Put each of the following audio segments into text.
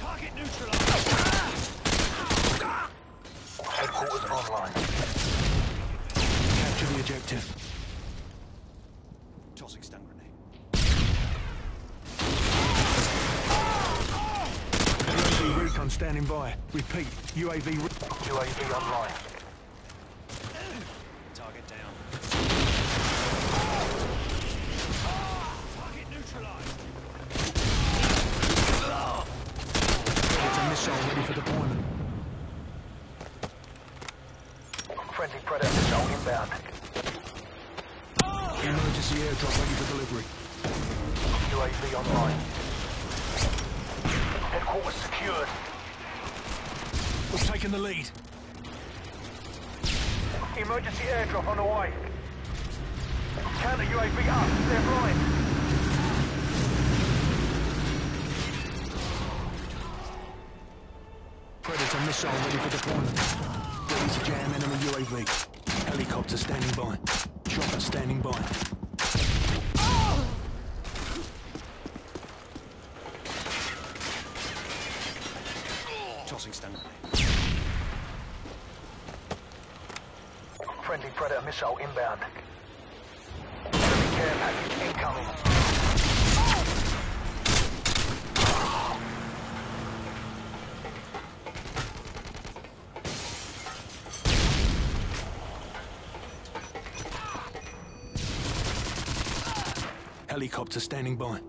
Target neutralized. Headquarters online. Capture the objective. Tossing stun grenade. UAV recon standing by. Repeat, UAV UAV online. Target down. Target neutralized. Predator missile ready for deployment. Friendly Predator missile inbound. Emergency airdrop ready for delivery. UAV online. Headquarters secured. We've taken the lead. Emergency airdrop on the way. Counter UAV up. They're blind. Predator missile ready for deployment. Ready to jam enemy UAV. Helicopter standing by. Chopper standing by. Tossing stun grenade. Friendly Predator missile inbound. Enemy care package incoming. Helicopter standing by.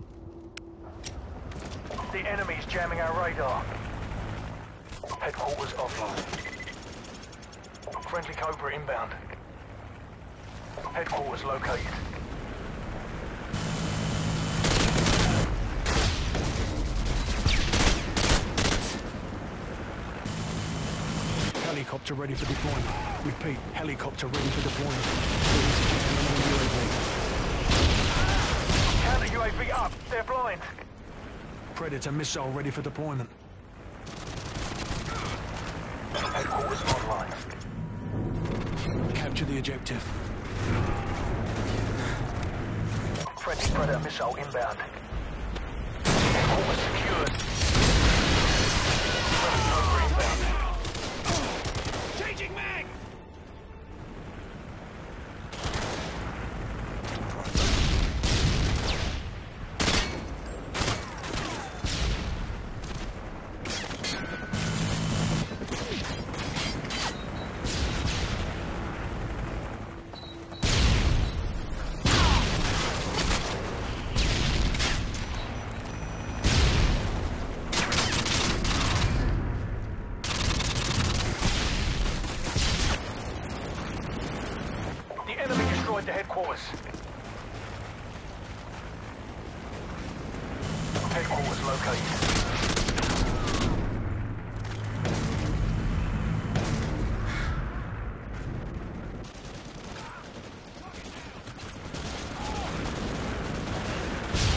The enemy's jamming our radar. Headquarters offline. Friendly Cobra inbound. Headquarters located. Helicopter ready for deployment. Repeat, helicopter ready for deployment. Ready to jam enemy UAV. Counter UAV up. They're blind. Predator missile ready for deployment. Headquarters online. Capture the objective. Friendly Predator missile inbound. Headquarters secured. Friendly Cobra inbound. Changing mag! The the headquarters. Headquarters located.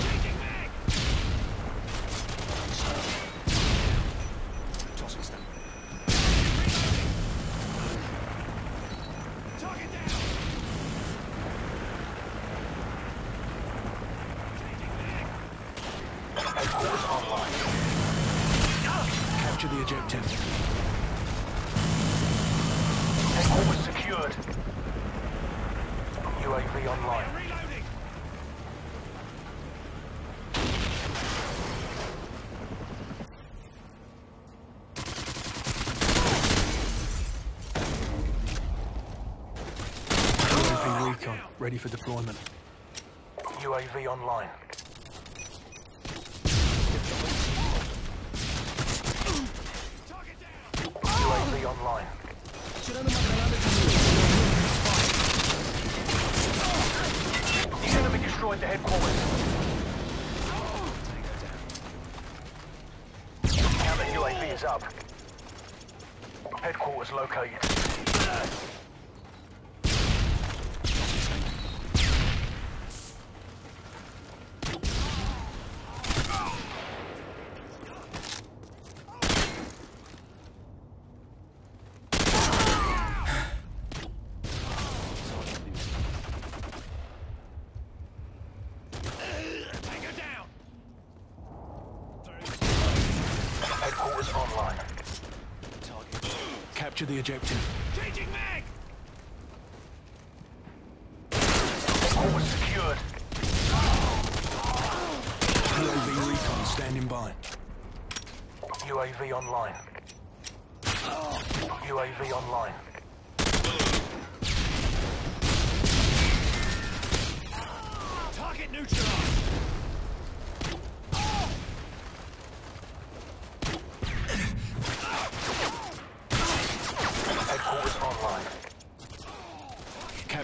Changing mag! Tossing stun grenade. Target down! Changing mag! Headquarters online. Capture the objective. Headquarters secured. UAV online. Reloading! UAV recon ready for deployment. UAV online. Target down! UAV online. The enemy destroyed the headquarters. Counter UAV is up. Headquarters located. Capture the objective. Changing mag! Headquarters secured. UAV recon standing by. UAV online. UAV online. Target neutralized! Headquarters online.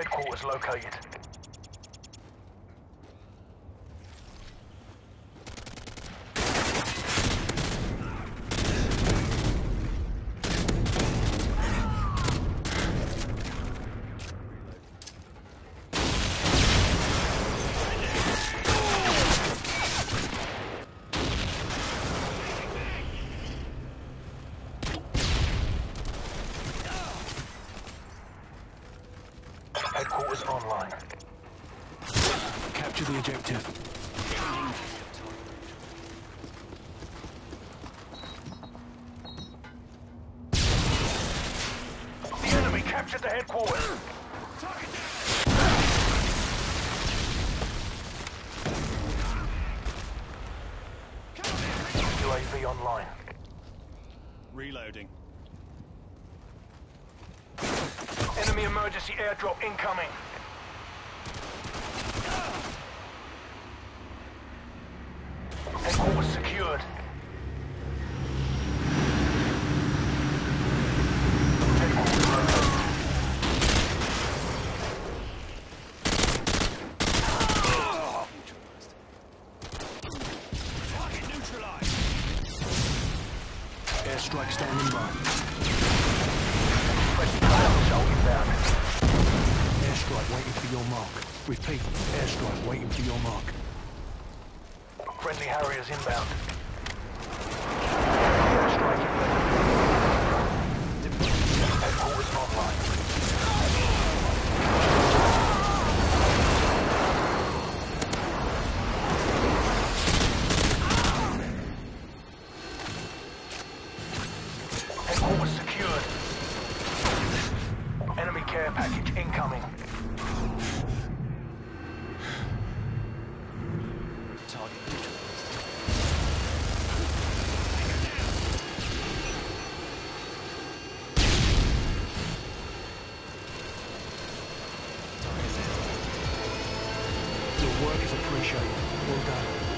Headquarters located. Headquarters online. Capture the objective. The enemy captured the headquarters. Target down! Come! UAV online. Reloading. Enemy emergency airdrop incoming. Secured. Headquarters. Target neutralized! Airstrike standing by. Airstrike waiting for your mark. Repeat, airstrike waiting for your mark. Friendly Harriers inbound. Headquarters online. Enemy care package incoming. work is appreciated. Well done.